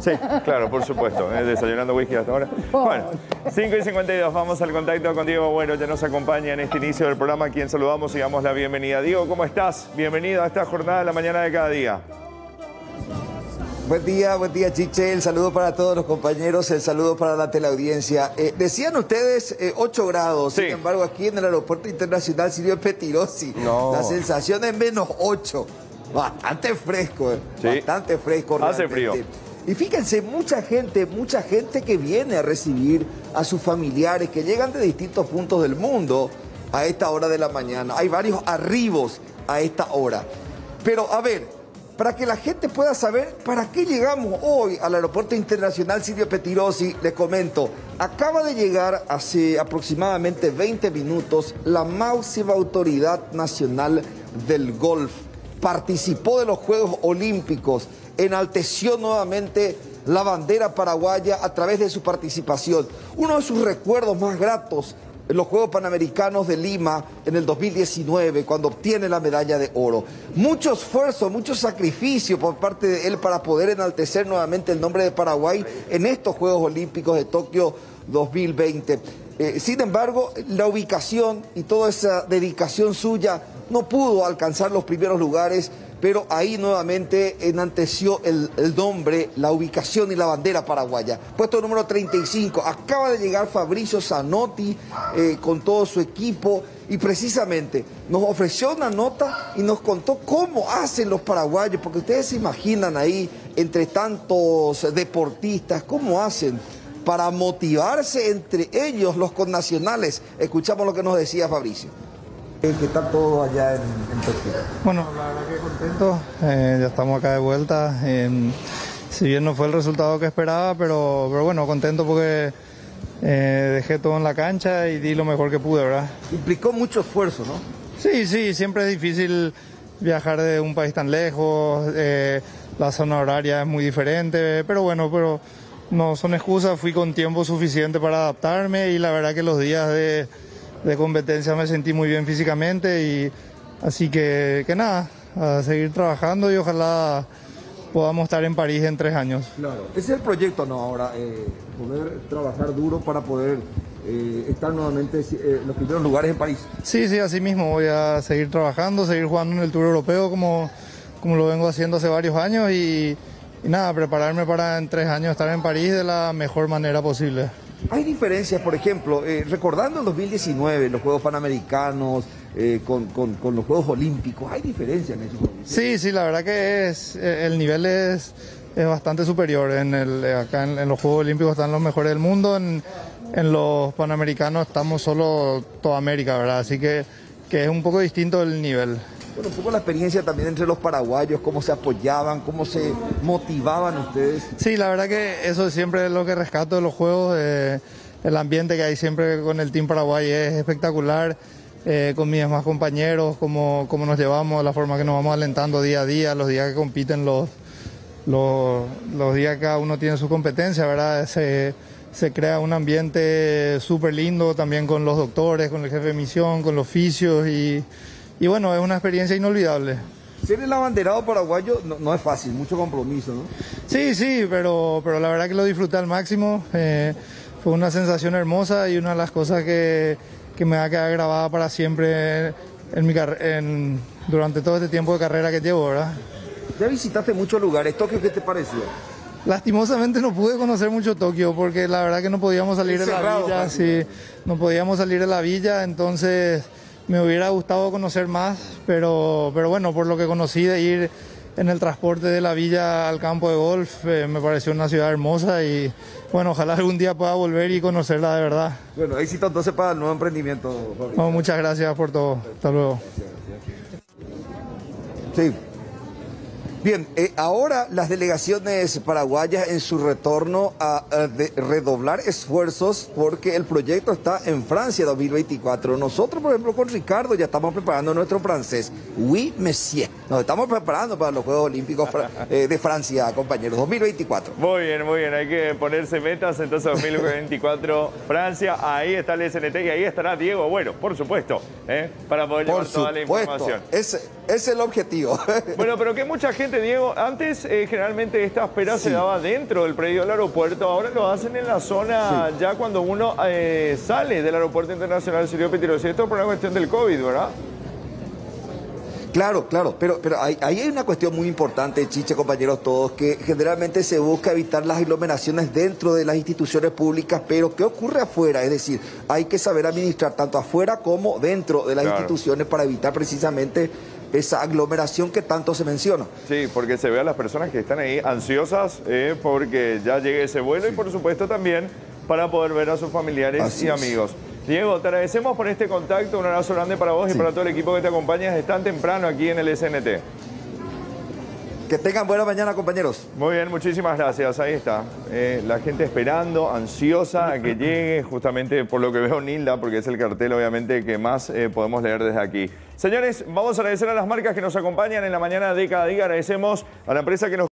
Sí, claro, por supuesto. ¿eh? Desayunando whisky hasta ahora. Bueno, 5 y 52, vamos al contacto con Diego Bueno, ya nos acompaña en este inicio del programa, a quien saludamos y damos la bienvenida. Diego, ¿cómo estás? Bienvenido a esta jornada de la mañana de cada día. Buen día, buen día Chiche, el saludo para todos los compañeros, el saludo para la teleaudiencia. Eh, decían ustedes 8 grados, Sí. sin embargo aquí en el aeropuerto internacional Silvio Petirosi, No. la sensación es menos 8, bastante fresco, eh, Sí. bastante fresco. Hace realmente. frío. Y fíjense, mucha gente, mucha gente que viene a recibir a sus familiares que llegan de distintos puntos del mundo a esta hora de la mañana. Hay varios arribos a esta hora. Pero a ver, para que la gente pueda saber para qué llegamos hoy al Aeropuerto Internacional Silvio Petirosi, les comento, acaba de llegar hace aproximadamente 20 minutos la máxima autoridad nacional del golf. Participó de los Juegos Olímpicos, enalteció nuevamente la bandera paraguaya a través de su participación. Uno de sus recuerdos más gratos en los Juegos Panamericanos de Lima en el 2019, cuando obtiene la medalla de oro. Mucho esfuerzo, mucho sacrificio por parte de él para poder enaltecer nuevamente el nombre de Paraguay en estos Juegos Olímpicos de Tokio 2020. Eh, sin embargo, la ubicación y toda esa dedicación suya no pudo alcanzar los primeros lugares, pero ahí nuevamente enanteció el, nombre, la ubicación y la bandera paraguaya. Puesto número 35, acaba de llegar Fabricio Zanotti eh, con todo su equipo y precisamente nos ofreció una nota y nos contó cómo hacen los paraguayos, porque ustedes se imaginan ahí entre tantos deportistas, cómo hacen para motivarse entre ellos los connacionales. Escuchamos lo que nos decía Fabricio. ¿Qué tal todo allá en, en Tokio? Bueno, la verdad que contento. Eh, ya estamos acá de vuelta. Eh, si bien no fue el resultado que esperaba, pero, pero bueno, contento porque eh, dejé todo en la cancha y di lo mejor que pude, ¿verdad? Implicó mucho esfuerzo, ¿no? Sí, sí, siempre es difícil viajar de un país tan lejos. eh, la zona horaria es muy diferente, pero bueno, pero no son excusas. Fui con tiempo suficiente para adaptarme y la verdad que los días de, de competencia me sentí muy bien físicamente y así que, que nada, a seguir trabajando y ojalá podamos estar en París en tres años. Claro. Ese es el proyecto, ¿no? Ahora, eh, poder trabajar duro para poder eh, estar nuevamente eh, en los primeros lugares en París. Sí, sí, así mismo voy a seguir trabajando, seguir jugando en el Tour Europeo como, como lo vengo haciendo hace varios años y, y nada, prepararme para en tres años estar en París de la mejor manera posible. Hay diferencias, por ejemplo, eh, recordando el 2019, los Juegos Panamericanos, eh, con, con- los Juegos Olímpicos, hay diferencias en esos Juegos. Sí, sí, la verdad que eh, el nivel es, es bastante superior. En el, eh, acá en, en los Juegos Olímpicos están los mejores del mundo, en, en los Panamericanos estamos solo toda América, ¿verdad? Así que, que es un poco distinto el nivel. Bueno, un poco la experiencia también entre los paraguayos, cómo se apoyaban, cómo se motivaban ustedes. Sí, la verdad que eso siempre es lo que rescato de los juegos. eh, el ambiente que hay siempre con el Team Paraguay es espectacular. eh, con mis demás compañeros, cómo, cómo nos llevamos, la forma que nos vamos alentando día a día, los días que compiten, los, los, días que cada uno tiene su competencia, ¿verdad? Se, se crea un ambiente súper lindo también con los doctores, con el jefe de misión, con los oficios y, y bueno, es una experiencia inolvidable. Ser el abanderado paraguayo no, no es fácil, mucho compromiso, ¿no? Sí, sí, pero, pero la verdad que lo disfruté al máximo. eh, fue una sensación hermosa y una de las cosas que, que me va a quedar grabada para siempre en mi en- durante todo este tiempo de carrera que llevo, ¿verdad? Ya visitaste muchos lugares. ¿Tokio qué te pareció? Lastimosamente no pude conocer mucho Tokio porque la verdad que no podíamos salir de la villa, sí, no podíamos salir de la villa, entonces me hubiera gustado conocer más, pero, pero bueno, por lo que conocí de ir en el transporte de la villa al campo de golf, eh, me pareció una ciudad hermosa y bueno, ojalá algún día pueda volver y conocerla de verdad. Bueno, éxito entonces para el nuevo emprendimiento, Fabricio. No, muchas gracias por todo, hasta luego. Sí. Bien, eh, ahora las delegaciones paraguayas en su retorno a, a de- redoblar esfuerzos porque el proyecto está en Francia 2024. Nosotros, por ejemplo, con Ricardo ya estamos preparando nuestro francés. Oui, monsieur. Nos estamos preparando para los Juegos Olímpicos eh, de Francia, compañeros, 2024. Muy bien, muy bien, hay que ponerse metas. Entonces, 2024, Francia, ahí está el SNT y ahí estará Diego Bueno, por supuesto, ¿eh? para poder Por llevar toda la información. Es, es el objetivo. Bueno, pero que mucha gente, Diego, antes eh, generalmente esta espera se daba dentro del predio del aeropuerto, ahora lo hacen en la zona ya cuando uno eh, sale del aeropuerto internacional Sirio Petirosi. Esto es por una cuestión del COVID, ¿verdad? Claro, claro, pero, pero ahí, hay una cuestión muy importante, Chiche, compañeros todos, que generalmente se busca evitar las aglomeraciones dentro de las instituciones públicas, pero ¿qué ocurre afuera? Es decir, hay que saber administrar tanto afuera como dentro de las instituciones para evitar precisamente esa aglomeración que tanto se menciona. Sí, porque se ve a las personas que están ahí ansiosas eh, porque ya llegue ese vuelo y por supuesto también para poder ver a sus familiares y amigos. Diego, te agradecemos por este contacto, un abrazo grande para vos y para todo el equipo que te acompaña desde tan temprano aquí en el SNT. Que tengan buena mañana, compañeros. Muy bien, muchísimas gracias. Ahí está. Eh, la gente esperando, ansiosa a que llegue, justamente por lo que veo Nilda, porque es el cartel obviamente que más eh, podemos leer desde aquí. Señores, vamos a agradecer a las marcas que nos acompañan en la mañana de cada día. Agradecemos a la empresa que nos